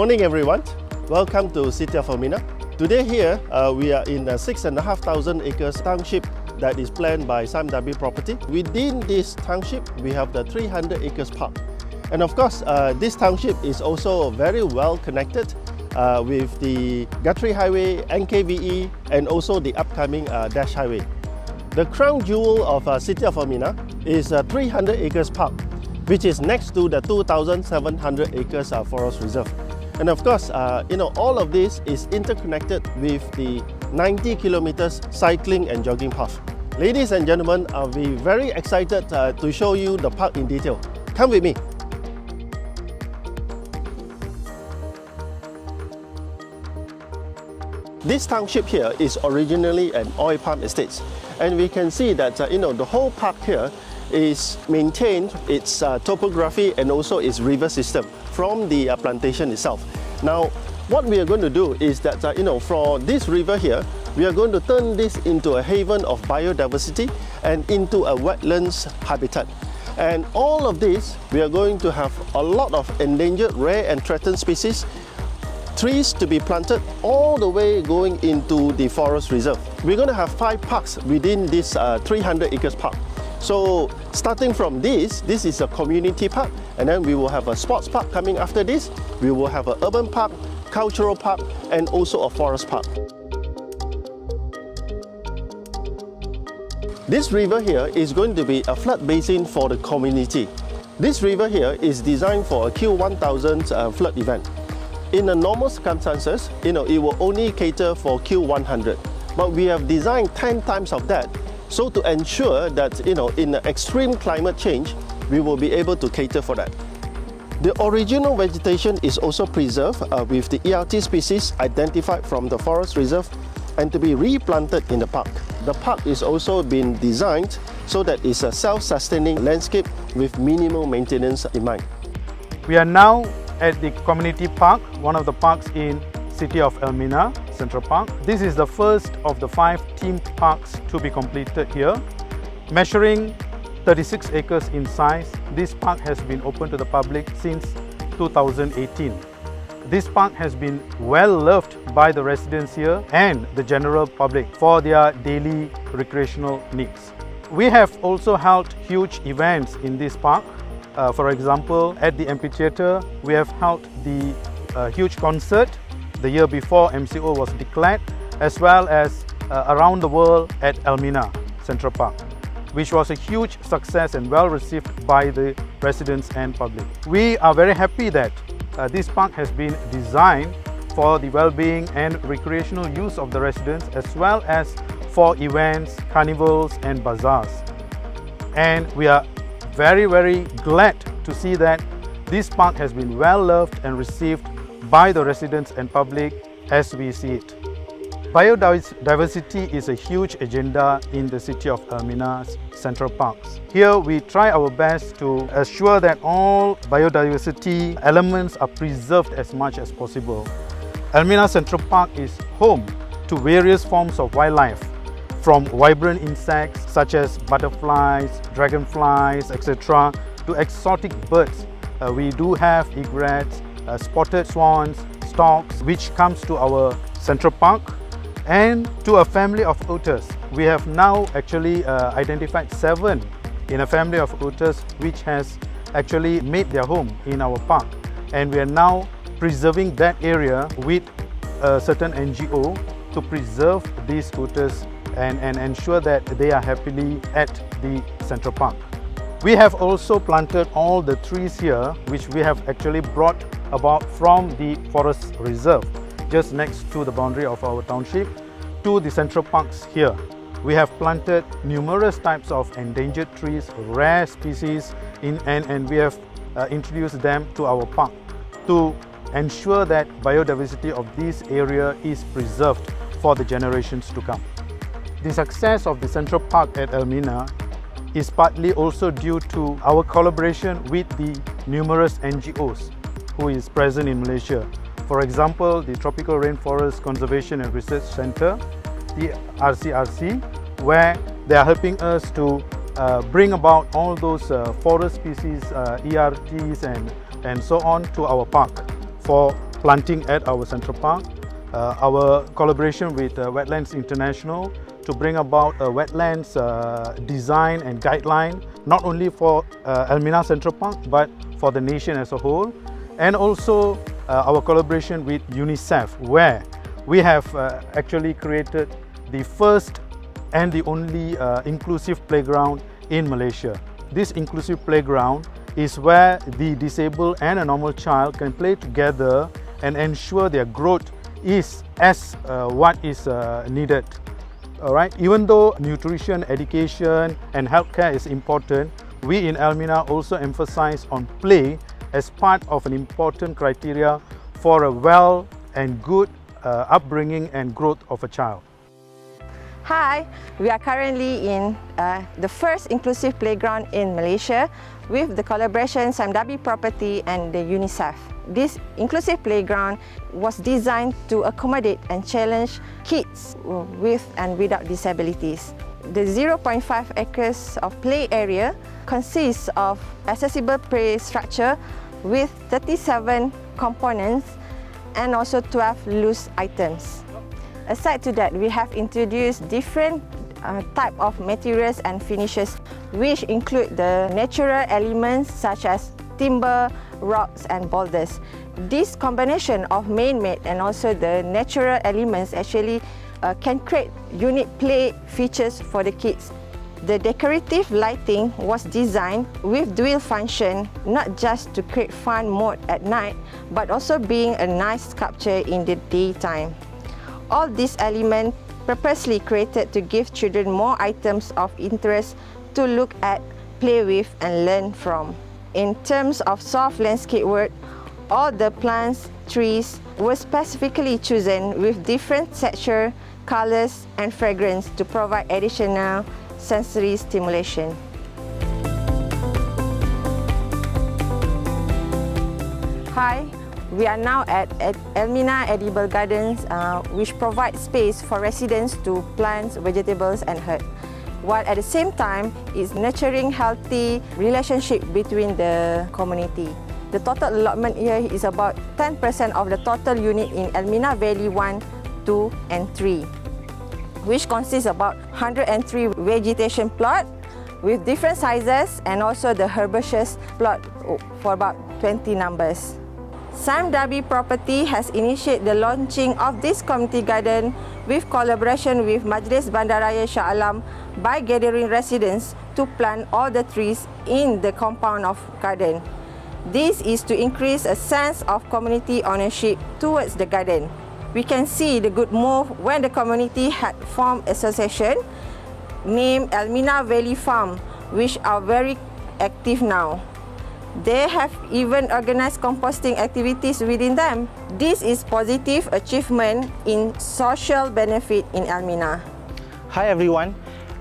Morning everyone. Welcome to City of Elmina. Today here uh, we are in a six and a half thousand acres township that is planned by Sime Darby Property. Within this township we have the 300 acres park. And of course uh, this township is also very well connected uh, with the Guthrie Highway, NKVE and also the upcoming uh, Dash Highway. The crown jewel of uh, City of Elmina is a 300 acres park which is next to the 2,700 acres uh, forest reserve. And of course, uh, you know, all of this is interconnected with the 90 kilometers cycling and jogging path. Ladies and gentlemen, I'll be very excited uh, to show you the park in detail. Come with me. This township here is originally an oil palm estate and we can see that uh, you know the whole park here is maintained its uh, topography and also its river system from the uh, plantation itself. Now, what we are going to do is that, uh, you know, for this river here, we are going to turn this into a haven of biodiversity and into a wetlands habitat. And all of this, we are going to have a lot of endangered, rare and threatened species trees to be planted all the way going into the forest reserve. We're going to have five parks within this uh, 300 acres park. So starting from this, this is a community park and then we will have a sports park coming after this. We will have an urban park, cultural park and also a forest park. This river here is going to be a flood basin for the community. This river here is designed for a Q1000 uh, flood event. In the normal circumstances, you know, it will only cater for Q100. But we have designed 10 times of that so to ensure that, you know, in the extreme climate change, we will be able to cater for that. The original vegetation is also preserved uh, with the ERT species identified from the forest reserve and to be replanted in the park. The park is also been designed so that it's a self-sustaining landscape with minimal maintenance in mind. We are now at the community park, one of the parks in city of Elmina Central Park. This is the first of the five themed parks to be completed here. Measuring 36 acres in size, this park has been open to the public since 2018. This park has been well loved by the residents here and the general public for their daily recreational needs. We have also held huge events in this park. Uh, for example, at the amphitheatre, we have held the uh, huge concert the year before MCO was declared, as well as uh, around the world at Elmina Central Park, which was a huge success and well received by the residents and public. We are very happy that uh, this park has been designed for the well-being and recreational use of the residents as well as for events, carnivals and bazaars. And we are very very glad to see that this park has been well loved and received by the residents and public as we see it. Biodiversity is a huge agenda in the city of Elmina's Central Parks. Here we try our best to assure that all biodiversity elements are preserved as much as possible. Elmina Central Park is home to various forms of wildlife from vibrant insects such as butterflies, dragonflies, etc. to exotic birds. Uh, we do have egrets, uh, spotted swans, storks, which comes to our central park and to a family of otters. We have now actually uh, identified seven in a family of otters which has actually made their home in our park and we are now preserving that area with a certain NGO to preserve these otters and, and ensure that they are happily at the Central Park. We have also planted all the trees here which we have actually brought about from the forest reserve just next to the boundary of our township to the central parks here. We have planted numerous types of endangered trees, rare species in, and, and we have uh, introduced them to our park to ensure that biodiversity of this area is preserved for the generations to come. The success of the Central Park at Elmina is partly also due to our collaboration with the numerous NGOs who is present in Malaysia. For example, the Tropical Rainforest Conservation and Research Centre, the RCRC, where they are helping us to uh, bring about all those uh, forest species, uh, ERTs and, and so on to our park for planting at our Central Park. Uh, our collaboration with uh, Wetlands International to bring about a wetlands uh, design and guideline, not only for Elmina Central Park, but for the nation as a whole. And also uh, our collaboration with UNICEF, where we have uh, actually created the first and the only uh, inclusive playground in Malaysia. This inclusive playground is where the disabled and a normal child can play together and ensure their growth is as uh, what is uh, needed. All right. Even though nutrition, education, and healthcare is important, we in Elmina also emphasize on play as part of an important criteria for a well and good uh, upbringing and growth of a child. Hi, we are currently in uh, the first inclusive playground in Malaysia with the collaboration Samdabi Property and the UNICEF. This inclusive playground was designed to accommodate and challenge kids with and without disabilities. The 0.5 acres of play area consists of accessible play structure with 37 components and also 12 loose items. Aside to that, we have introduced different uh, type of materials and finishes which include the natural elements such as timber, rocks and boulders. This combination of man-made and also the natural elements actually uh, can create unique play features for the kids. The decorative lighting was designed with dual function, not just to create fun mode at night, but also being a nice sculpture in the daytime. All these elements purposely created to give children more items of interest to look at, play with and learn from. In terms of soft landscape work, all the plants, trees were specifically chosen with different texture, colors and fragrance to provide additional sensory stimulation. Hi, we are now at, at Elmina Edible Gardens, uh, which provides space for residents to plant vegetables and herbs, while at the same time is nurturing healthy relationship between the community. The total allotment here is about 10% of the total unit in Elmina Valley 1, 2 and 3, which consists about 103 vegetation plot with different sizes and also the herbaceous plot for about 20 numbers. Sam Darby Property has initiated the launching of this community garden with collaboration with Majlis Bandaraya Shah Alam by gathering residents to plant all the trees in the compound of garden. This is to increase a sense of community ownership towards the garden. We can see the good move when the community had formed association named Elmina Valley Farm, which are very active now. They have even organized composting activities within them. This is positive achievement in social benefit in Elmina. Hi everyone.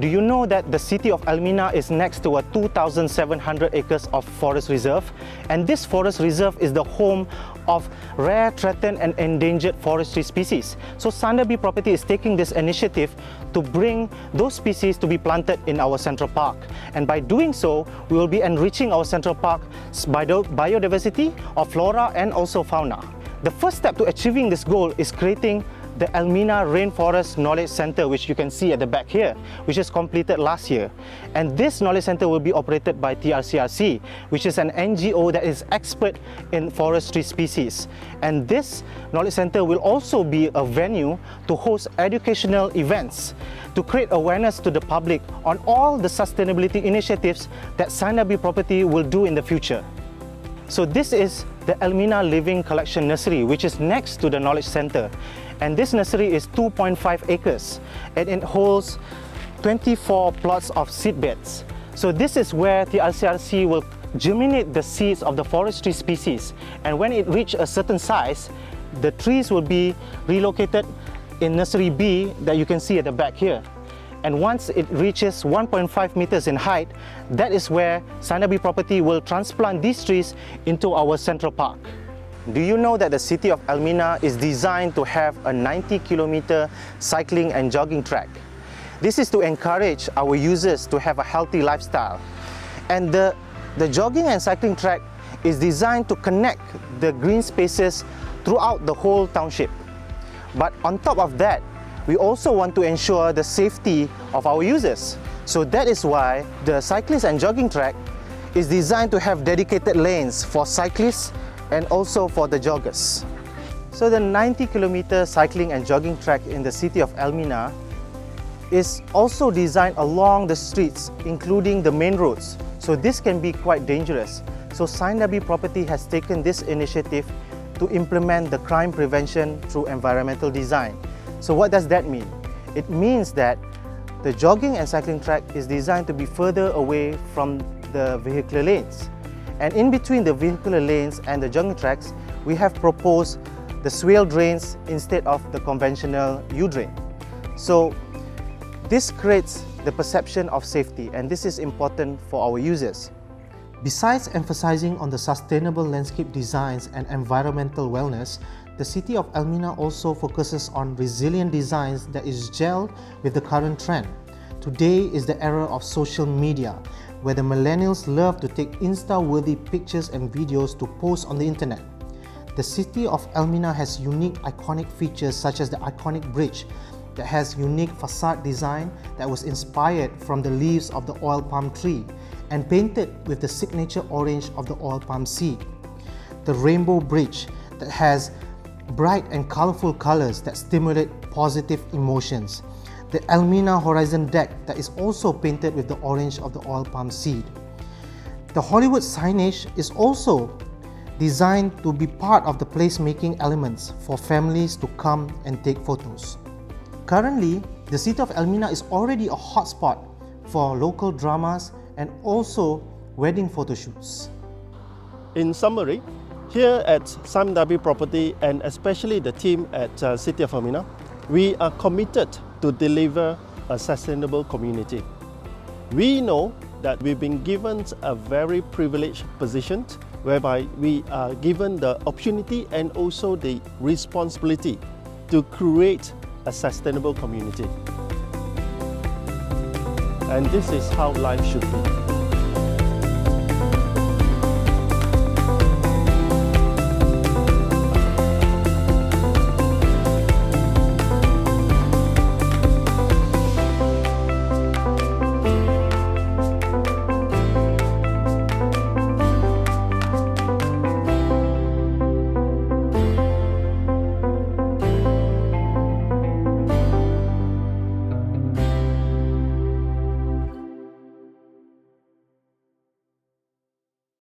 Do you know that the city of Elmina is next to a 2,700 acres of forest reserve? And this forest reserve is the home of rare, threatened and endangered forestry species. So Sime Darby Property is taking this initiative to bring those species to be planted in our Central Park. And by doing so, we will be enriching our Central Park's biodiversity of flora and also fauna. The first step to achieving this goal is creating the Elmina Rainforest Knowledge Center, which you can see at the back here, which is completed last year. And this knowledge center will be operated by TRCRC, which is an NGO that is expert in forestry species. And this knowledge center will also be a venue to host educational events to create awareness to the public on all the sustainability initiatives that Sime Darby Property will do in the future. So this is the Elmina Living Collection Nursery, which is next to the Knowledge Center. And this nursery is 2.5 acres and it holds 24 plots of seed beds. So this is where the LCRC will germinate the seeds of the forestry species. And when it reaches a certain size, the trees will be relocated in nursery B that you can see at the back here. And once it reaches 1.5 meters in height, that is where Sime Darby Property will transplant these trees into our central park. Do you know that the city of Elmina is designed to have a 90 kilometer cycling and jogging track? This is to encourage our users to have a healthy lifestyle. And the, the jogging and cycling track is designed to connect the green spaces throughout the whole township. But on top of that, we also want to ensure the safety of our users. So that is why the cyclist and jogging track is designed to have dedicated lanes for cyclists and also for the joggers. So the 90 kilometer cycling and jogging track in the city of Elmina is also designed along the streets, including the main roads. So this can be quite dangerous. So Sime Darby Property has taken this initiative to implement the crime prevention through environmental design. So what does that mean? It means that the jogging and cycling track is designed to be further away from the vehicular lanes. And in between the vehicular lanes and the jogging tracks, we have proposed the swale drains instead of the conventional U-drain. So this creates the perception of safety and this is important for our users. Besides emphasizing on the sustainable landscape designs and environmental wellness, the city of Elmina also focuses on resilient designs that is gelled with the current trend. Today is the era of social media, where the millennials love to take Insta-worthy pictures and videos to post on the internet. The city of Elmina has unique iconic features such as the iconic bridge that has unique facade design that was inspired from the leaves of the oil palm tree and painted with the signature orange of the oil palm seed. The rainbow bridge that has bright and colorful colors that stimulate positive emotions. The Elmina Horizon deck that is also painted with the orange of the oil palm seed. The Hollywood signage is also designed to be part of the placemaking elements for families to come and take photos. Currently, the city of Elmina is already a hotspot for local dramas and also wedding photo shoots. In summary, here at Sime Darby Property and especially the team at uh, City of Elmina, we are committed to deliver a sustainable community. We know that we've been given a very privileged position whereby we are given the opportunity and also the responsibility to create a sustainable community. And this is how life should be.